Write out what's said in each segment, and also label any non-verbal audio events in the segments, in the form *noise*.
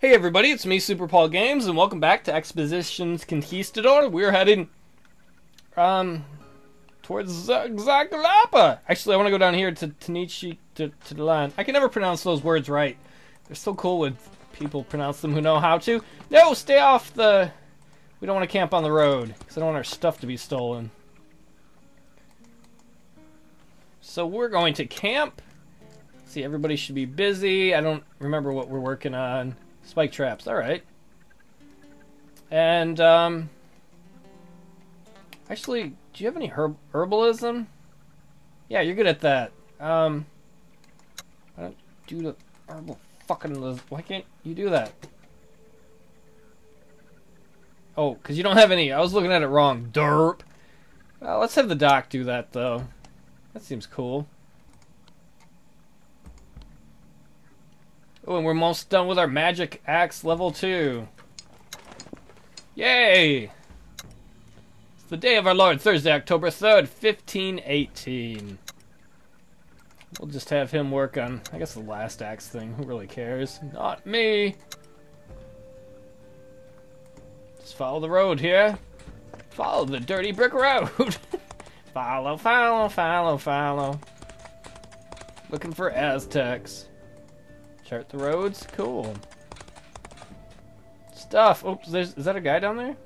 Hey everybody, it's me, Super Paul Games, and welcome back to Expeditions Conquistador. We're heading, um, towards Zagalapa. Actually, I want to go down here to Tanichi, to, to the land. I can never pronounce those words right. They're so cool when people pronounce them who know how to. No, stay off the... We don't want to camp on the road, because I don't want our stuff to be stolen. So we're going to camp. See, everybody should be busy. I don't remember what we're working on. Spike traps, alright. And, um... Actually, do you have any herb herbalism? Yeah, you're good at that. Um... I don't do the herbal fucking... Why can't you do that? Oh, because you don't have any. I was looking at it wrong. Derp. Well, let's have the doc do that, though. That seems cool. Oh, and we're almost done with our magic axe level 2. Yay! It's the day of our Lord, Thursday, October 3rd, 1518. We'll just have him work on, I guess, the last axe thing. Who really cares? Not me! Just follow the road here. Follow the dirty brick road! *laughs* follow, follow, follow, follow. Looking for Aztecs. Chart the roads? Cool. Stuff! Oops, there's, is that a guy down there?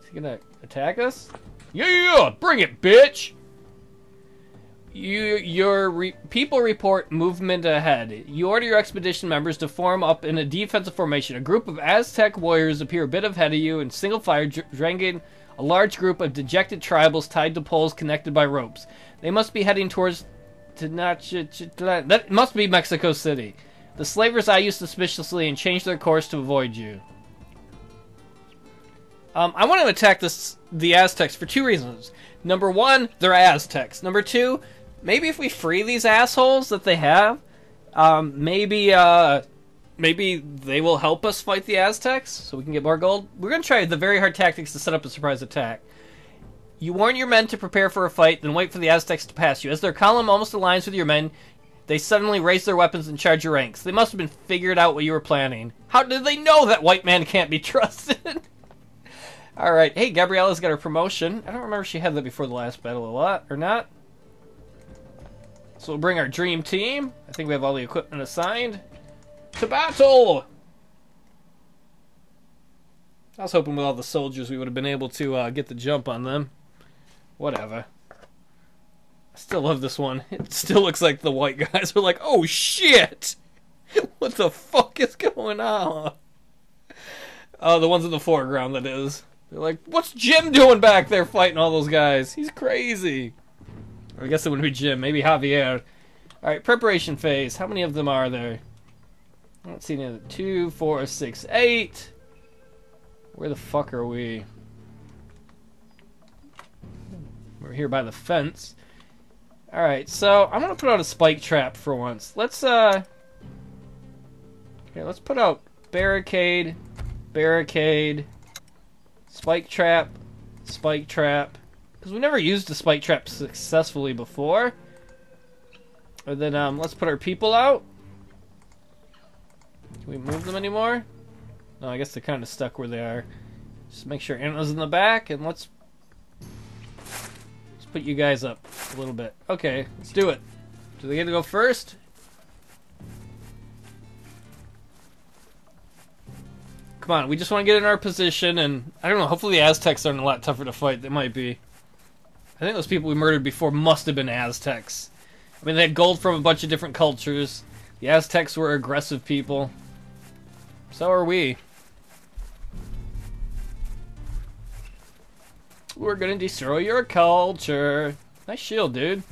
Is he gonna attack us? Yeah! Bring it, bitch! You, your re people report movement ahead. You order your expedition members to form up in a defensive formation. A group of Aztec warriors appear a bit ahead of you in single fire, dragging a large group of dejected tribals tied to poles connected by ropes. They must be heading towards Tenochtitlan. That must be Mexico City. The slavers eye you suspiciously and change their course to avoid you. Um, I want to attack this the Aztecs for two reasons. Number one, they're Aztecs. Number two, maybe if we free these assholes that they have, um, maybe uh, maybe they will help us fight the Aztecs so we can get more gold. We're gonna try the very hard tactics to set up a surprise attack. You warn your men to prepare for a fight, then wait for the Aztecs to pass you. As their column almost aligns with your men, they suddenly raise their weapons and charge your ranks. They must have been figured out what you were planning. How did they know that white man can't be *laughs* trusted? Alright, hey, Gabriela's got her promotion. I don't remember if she had that before the last battle a lot, or not. So we'll bring our dream team. I think we have all the equipment assigned. To battle! I was hoping with all the soldiers we would have been able to uh, get the jump on them. Whatever. I still love this one. *laughs* It still looks like the white guys are like, oh shit! *laughs* What the fuck is going on? Oh, the ones in the foreground, that is. They're like, what's Jim doing back there fighting all those guys? He's crazy. I guess it wouldn't be Jim, maybe Javier. Alright, preparation phase. How many of them are there? I don't see any of the two, four, six, eight. Where the fuck are we? We're here by the fence. Alright, so I'm gonna put out a spike trap for once. Let's uh Here, let's put out barricade, barricade, spike trap, spike trap. Because we never used a spike trap successfully before. And then um let's put our people out. Can we move them anymore? No, I guess they're kind of stuck where they are. Just make sure Ana's in the back, and let's put you guys up a little bit. Okay, let's do it. Do they get to go first? Come on, we just want to get in our position, and I don't know. Hopefully, the Aztecs aren't a lot tougher to fight. They might be. I think those people we murdered before must have been Aztecs. I mean, they had gold from a bunch of different cultures. The Aztecs were aggressive people. So are we. We're gonna destroy your culture. Nice shield, dude.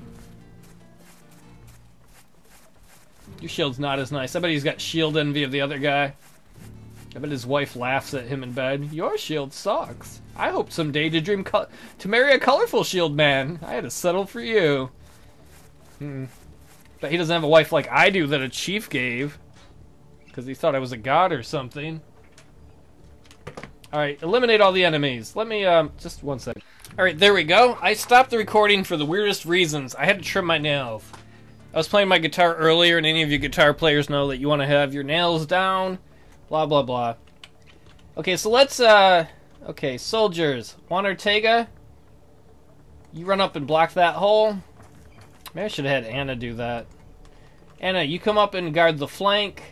Your shield's not as nice. I bet he's got shield envy of the other guy. I bet his wife laughs at him in bed. Your shield sucks. I hope someday to dream to marry a colorful shield man. I had to settle for you. Hmm. But he doesn't have a wife like I do that a chief gave. Because he thought I was a god or something. Alright, eliminate all the enemies. Let me, um, just one second. Alright, there we go. I stopped the recording for the weirdest reasons. I had to trim my nails. I was playing my guitar earlier, and any of you guitar players know that you want to have your nails down. Blah blah blah. Okay, so let's. uh... Okay, soldiers. Juan Ortega, you run up and block that hole. Maybe I should have had Ana do that. Ana, you come up and guard the flank.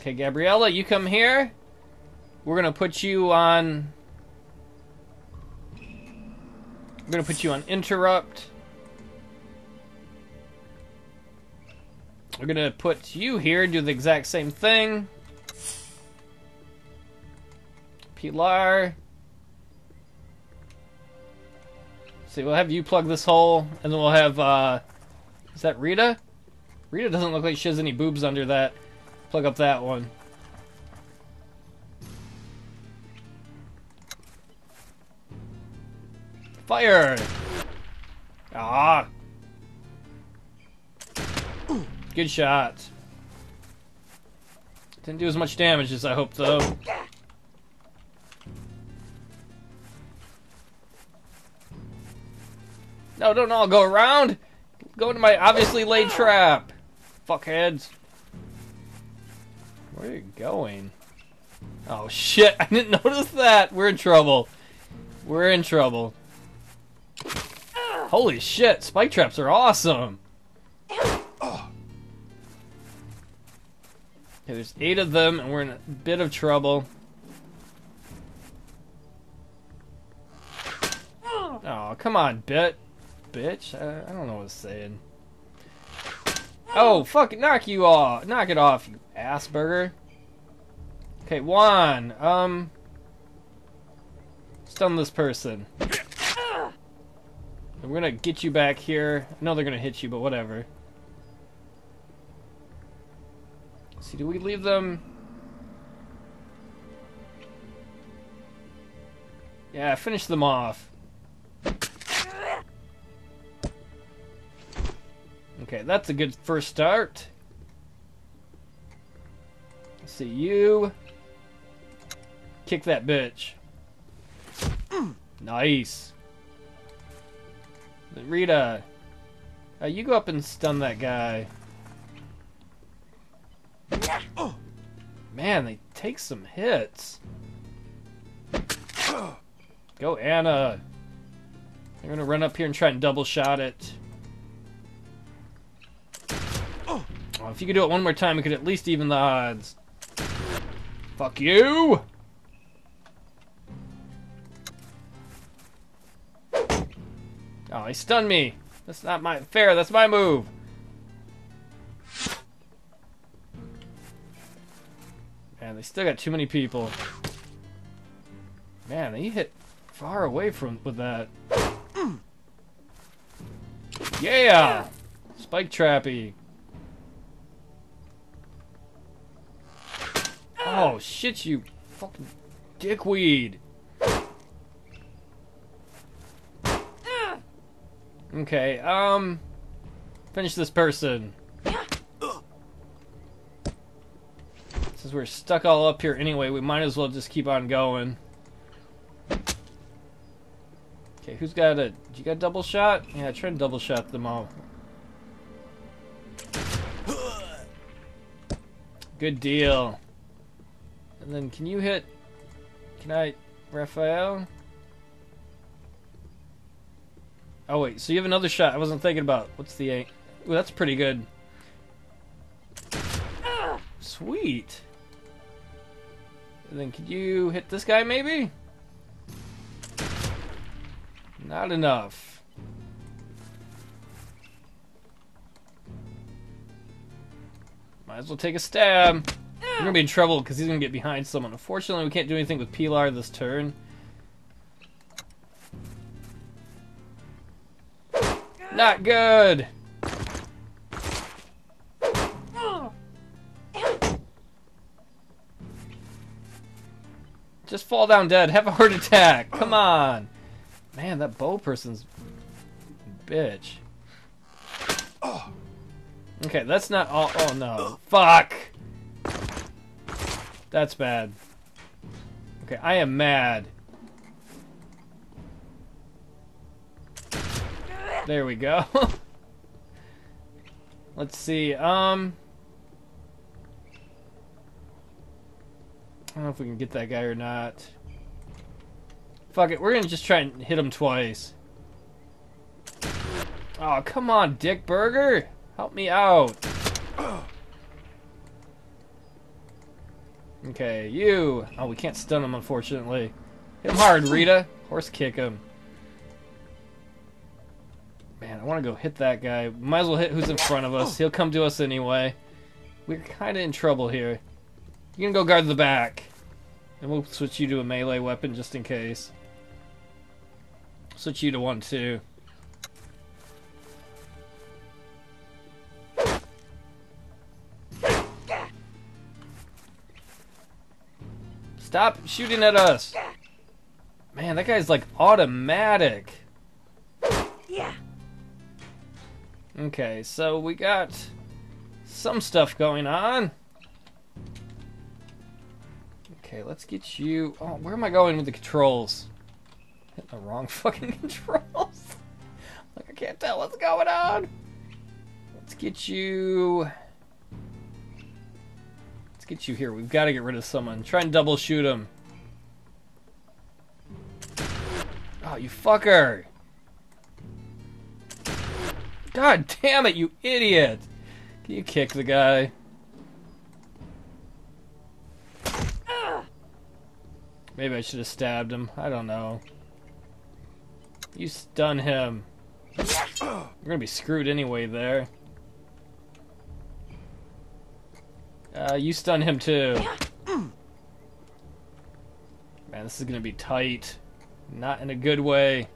Okay, Gabriela, you come here. We're gonna put you on. We're gonna put you on interrupt. We're gonna put you here, do the exact same thing. Pilar. See, we'll have you plug this hole, and then we'll have, uh... Is that Rita? Rita doesn't look like she has any boobs under that. Plug up that one. Fire! Ah! Good shot. Didn't do as much damage as I hoped, though. No, don't all go around! Go into my obviously laid trap! Fuckheads. Where are you going? Oh shit, I didn't *laughs* notice that! We're in trouble. We're in trouble. Holy shit, spike traps are awesome! Okay, there's eight of them, and we're in a bit of trouble. Oh, come on, bit bitch. I, I don't know what it's saying. Oh, fuck knock you off. Knock it off, you assburger. Okay, Juan, um... Stun this person. we're gonna get you back here. I know they're gonna hit you, but whatever. Let's see, do we leave them... Yeah, finish them off. Okay, that's a good first start. Let's see you. Kick that bitch. nice. Rita, uh, you go up and stun that guy. Man, they take some hits. Go, Ana. I'm gonna run up here and try and double shot it. If you could do it one more time, we could at least even the odds. Fuck you! Oh, he stunned me. That's not my fair. That's my move. Man, they still got too many people. Man, they hit far away from with that. Yeah! Spike trappy. Oh, shit, you fucking dickweed. Okay, um... Finish this person. Since we're stuck all up here anyway, we might as well just keep on going. Okay, who's got a... Did you got double shot? Yeah, try and double shot them all. Good deal. And then can you hit... Can I... Rafael? Oh wait, so you have another shot I wasn't thinking about. What's the... eight? Ooh, that's pretty good. Sweet. And then could you hit this guy maybe? Not enough. Might as well take a stab. We're gonna be in trouble because he's gonna get behind someone. Unfortunately, we can't do anything with Pilar this turn. Not good! Just fall down dead. Have a heart attack. Come on. Man, that bow person's bitch. Okay, that's not all. Oh no. Fuck! That's bad. Okay, I am mad. There we go. *laughs* Let's see. Um, I don't know if we can get that guy or not. Fuck it, we're gonna just try and hit him twice. Oh, come on, Dick Burger! Help me out! Okay, you! Oh, we can't stun him, unfortunately. Hit him hard, Rita! Horse kick him. Man, I want to go hit that guy. Might as well hit who's in front of us. He'll come to us anyway. We're kind of in trouble here. You can go guard the back. And we'll switch you to a melee weapon just in case. Switch you to one too. Stop shooting at us! Man, that guy's like automatic. Yeah. Okay, so we got some stuff going on. Okay, let's get you. Oh, where am I going with the controls? Hitting the wrong *laughs* fucking controls. *laughs* like I can't tell what's going on. Let's get you. Get you here. We've got to get rid of someone. Try and double shoot him. Oh, you fucker! God damn it, you idiot! Can you kick the guy? Maybe I should have stabbed him. I don't know. You stun him. You're gonna be screwed anyway there. Uh, you stun him too. Man, this is gonna be tight. Not in a good way.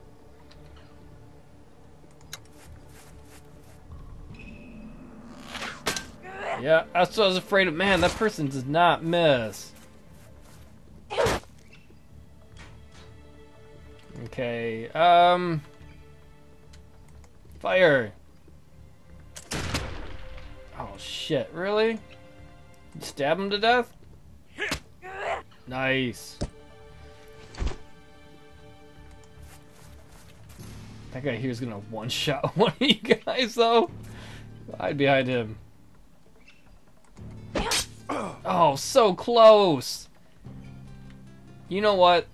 Yeah, that's what I was afraid of. Man, that person does not miss. Okay, um... Fire! Oh shit, really? Stab him to death? Nice. That guy here is gonna one-shot *laughs* one of you guys, though. Hide behind him. Oh, so close! You know what?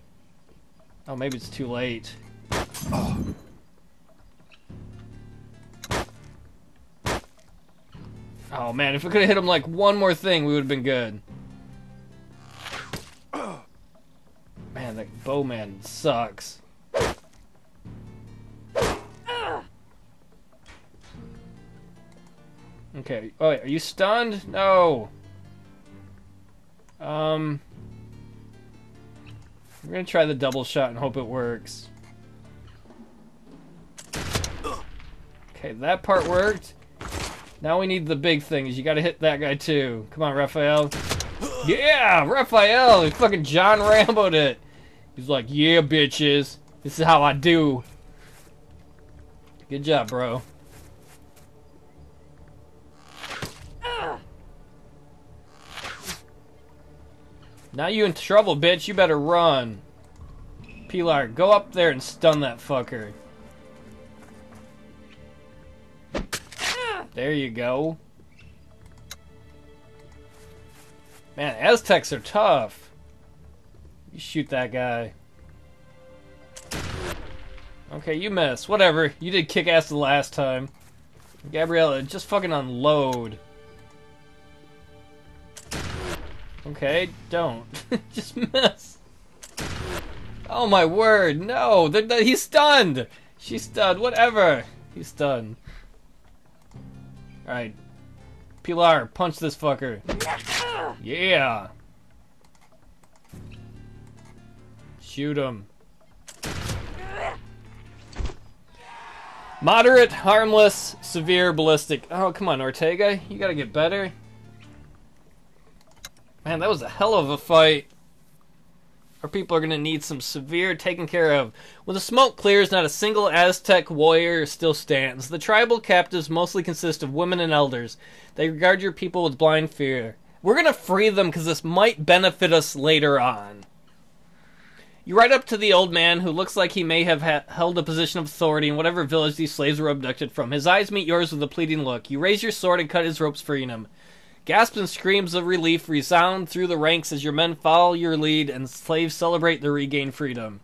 Oh, maybe it's too late. Oh man, if we could have hit him like one more thing, we would have been good. Man, that bowman sucks. Okay. Oh, wait, are you stunned? No. Um. We're gonna try the double shot and hope it works. Okay, that part worked. Now we need the big things. You gotta hit that guy too. Come on, Rafael. Yeah, Rafael! He fucking John Rambo'd it. He's like, yeah, bitches. This is how I do. Good job, bro. Now you in trouble, bitch. You better run. Pilar, go up there and stun that fucker. There you go. Man, Aztecs are tough. You shoot that guy. Okay, you miss. Whatever. You did kick ass the last time. Gabriela, just fucking unload. Okay, don't. *laughs* just miss. Oh my word, no! They're, they're, he's stunned! She's stunned, whatever! He's stunned. Alright. Pilar, punch this fucker. Yeah! Shoot him. Moderate, harmless, severe, ballistic. Oh, come on, Ortega. You gotta get better. Man, that was a hell of a fight. Our people are going to need some severe taken care of. When the smoke clears, not a single Aztec warrior still stands. The tribal captives mostly consist of women and elders. They regard your people with blind fear. We're going to free them because this might benefit us later on. You ride up to the old man, who looks like he may have ha- held a position of authority in whatever village these slaves were abducted from. His eyes meet yours with a pleading look. You raise your sword and cut his ropes, freeing him. Gasps and screams of relief resound through the ranks as your men follow your lead and slaves celebrate their regained freedom.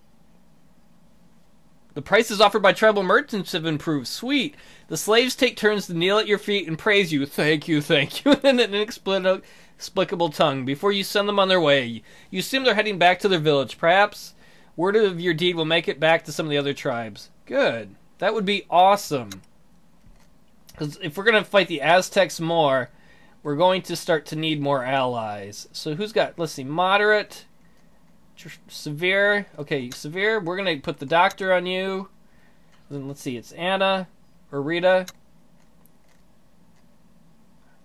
The prices offered by tribal merchants have improved. Sweet. The slaves take turns to kneel at your feet and praise you. Thank you, thank you, *laughs* in an inexplicable tongue before you send them on their way. You assume they're heading back to their village. Perhaps word of your deed will make it back to some of the other tribes. Good. That would be awesome. Because if we're going to fight the Aztecs more, we're going to start to need more allies. So who's got, let's see, moderate, severe. Okay, severe, we're going to put the doctor on you. Then let's see, it's Ana or Rita.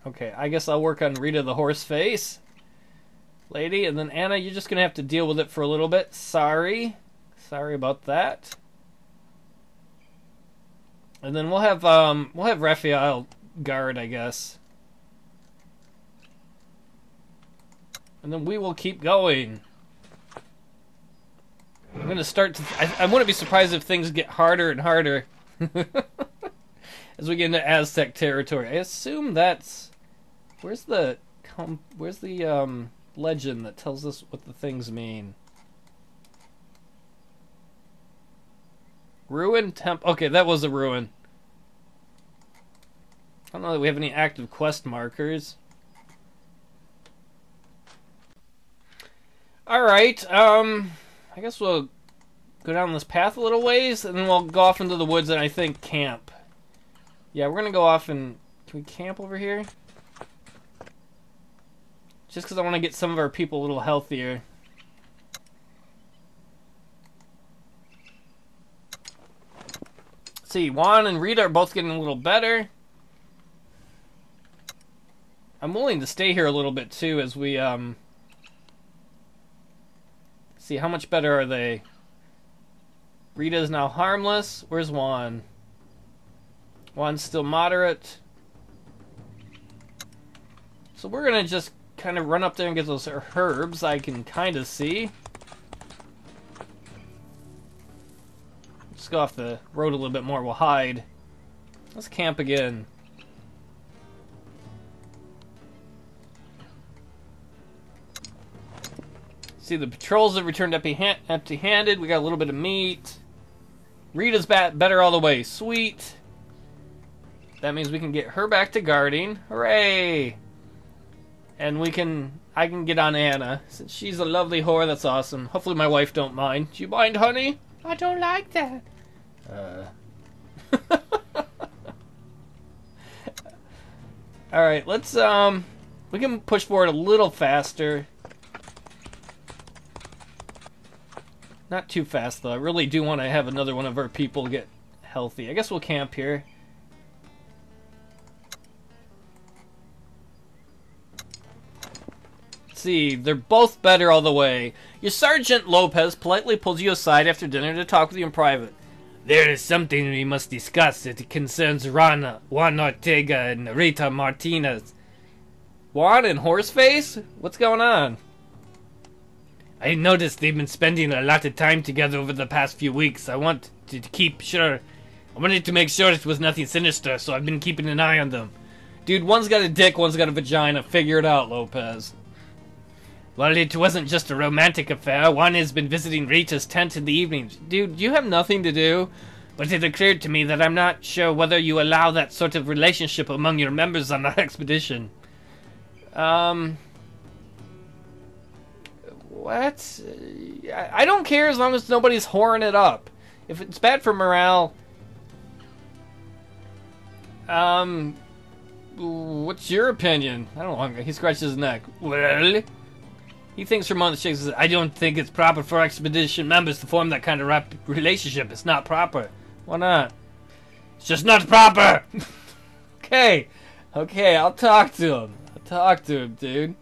Okay, I guess I'll work on Rita the horse face lady. And then Ana, you're just gonna have to deal with it for a little bit. Sorry, sorry about that. And then we'll have um we'll have Rafael guard, I guess. And then we will keep going. I'm gonna start to. I, I wouldn't be surprised if things get harder and harder *laughs* as we get into Aztec territory. I assume that's where's the where's the um legend that tells us what the things mean. Ruin temp. Okay, that was a ruin. I don't know that we have any active quest markers. Alright, um, I guess we'll go down this path a little ways, and then we'll go off into the woods and I think camp. Yeah, we're gonna go off and... Can we camp over here? Just because I want to get some of our people a little healthier. Let's see, Juan and Rita are both getting a little better. I'm willing to stay here a little bit too as we um see how much better are they. Rita is now harmless. Where's Juan? Juan's still moderate. So we're gonna just kind of run up there and get those herbs I can kind of see. Let's go off the road a little bit more. We'll hide. Let's camp again. See, the patrols have returned empty-handed. We got a little bit of meat. Rita's bat better all the way. Sweet. That means we can get her back to guarding. Hooray! and we can I can get on Ana since she's a lovely whore. That's awesome. Hopefully my wife don't mind. Do you mind, honey? I don't like that. Uh. *laughs* All right, let's um we can push forward a little faster. Not too fast though. I really do want to have another one of our people get healthy. I guess we'll camp here. see. They're both better all the way. Your Sergeant Lopez politely pulls you aside after dinner to talk with you in private. There is something we must discuss. It concerns Rana, Juan Ortega, and Rita Martinez. Juan and Horseface? What's going on? I noticed they've been spending a lot of time together over the past few weeks. I want to keep sure. I wanted to make sure it was nothing sinister, so I've been keeping an eye on them. Dude, one's got a dick, one's got a vagina. Figure it out, Lopez. Well, it wasn't just a romantic affair. One has been visiting Rita's tent in the evenings. Dude, you have nothing to do? But it occurred to me that I'm not sure whether you allow that sort of relationship among your members on our *laughs* expedition. Um. What? I don't care as long as nobody's whoring it up. If it's bad for morale. Um. What's your opinion? I don't know. He scratches his neck. Well. He thinks for a moment, shakes says, I don't think it's proper for expedition members to form that kind of relationship. It's not proper. Why not? It's just not proper! *laughs* okay. Okay, I'll talk to him. I'll talk to him, dude.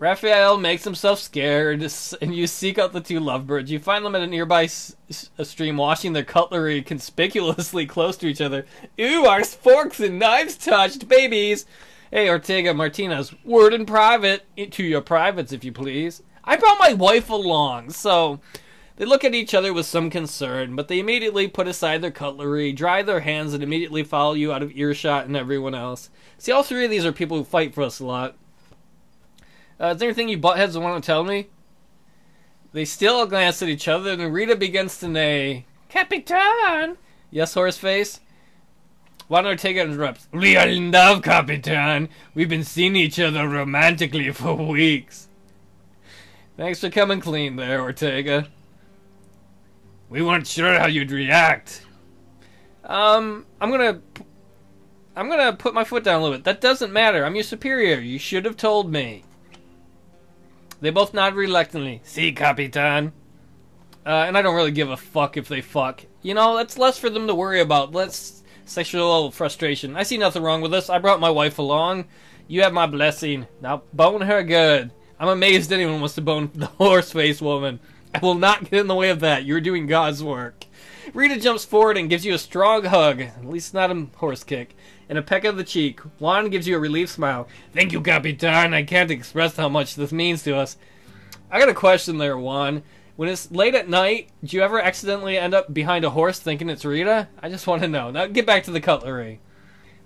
Rafael makes himself scared, and you seek out the two lovebirds. You find them at a nearby s- a stream, washing their cutlery conspicuously close to each other. Ooh, our forks and knives touched, babies! Hey, Ortega Martinez, word in private, to your privates, if you please. I brought my wife along, so they look at each other with some concern, but they immediately put aside their cutlery, dry their hands, and immediately follow you out of earshot and everyone else. See, all three of these are people who fight for us a lot. Uh, is there anything you buttheads want to tell me? They still glance at each other, and Rita begins to neigh. Capitan! Yes, Horseface? Juan Ortega interrupts. We are in love, Capitan. We've been seeing each other romantically for weeks. Thanks for coming clean there, Ortega. We weren't sure how you'd react. Um, I'm gonna... I'm gonna put my foot down a little bit. That doesn't matter. I'm your superior. You should have told me. They both nod reluctantly. See, si, Capitan. Uh, and I don't really give a fuck if they fuck. You know, that's less for them to worry about. Less sexual frustration. I see nothing wrong with this. I brought my wife along. You have my blessing. Now bone her good. I'm amazed anyone wants to bone the *laughs* horse face woman. I will not get in the way of that. You're doing God's work. Rita jumps forward and gives you a strong hug, at least not a horse kick, and a peck of the cheek. Juan gives you a relieved smile. Thank you, Capitan. I can't express how much this means to us. I got a question there, Juan. When it's late at night, do you ever accidentally end up behind a horse thinking it's Rita? I just want to know. Now get back to the cutlery.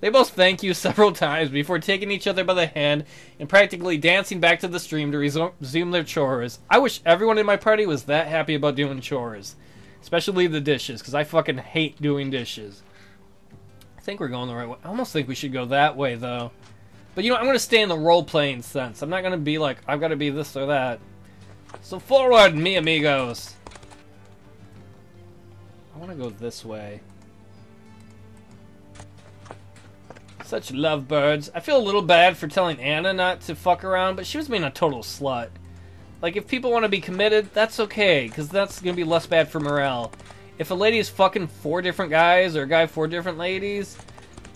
They both thank you *laughs* several times before taking each other by the hand and practically dancing back to the stream to resume their chores. I wish everyone in my party was that happy about doing chores. Especially the dishes, because I fucking hate doing dishes. Think we're going the right way. I almost think we should go that way, though. But you know, I'm going to stay in the role-playing sense. I'm not going to be like, I've got to be this or that. So forward, mi amigos. I want to go this way. Such lovebirds. I feel a little bad for telling Ana not to fuck around, but she was being a total slut. Like, if people want to be committed, that's okay, because that's going to be less bad for morale. If a lady is fucking four different guys, or a guy four different ladies,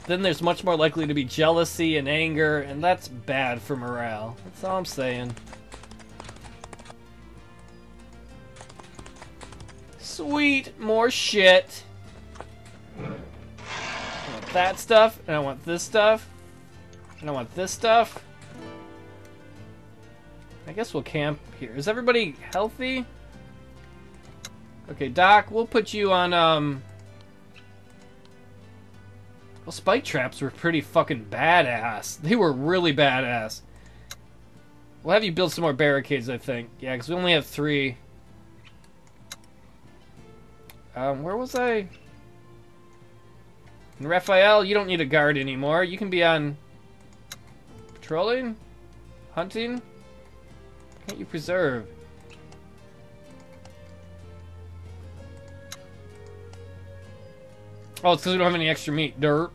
then there's much more likely to be jealousy and anger, and that's bad for morale. That's all I'm saying. Sweet, more shit. I want that stuff, and I want this stuff, and I want this stuff. I guess we'll camp here. Is everybody healthy? Okay, Doc, we'll put you on, um... Well, spike traps were pretty fucking badass. They were really badass. We'll have you build some more barricades, I think. Yeah, because we only have three. Um, where was I? And Rafael, you don't need a guard anymore. You can be on patrolling, hunting. Can't you preserve? Oh, it's because we don't have any extra meat. Derp.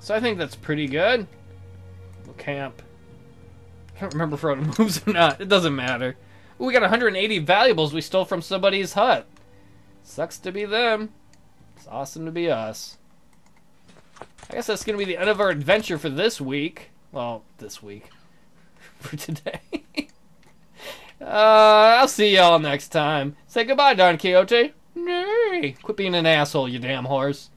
So I think that's pretty good. We'll camp. I can't remember if out *laughs* moves or not. It doesn't matter. Ooh, we got 180 valuables we stole from somebody's hut. Sucks to be them. It's awesome to be us. I guess that's going to be the end of our adventure for this week. Well, this week. *laughs* for today. *laughs* uh, I'll see y'all next time. Say goodbye, Don Quixote. Quit being an asshole, you damn horse.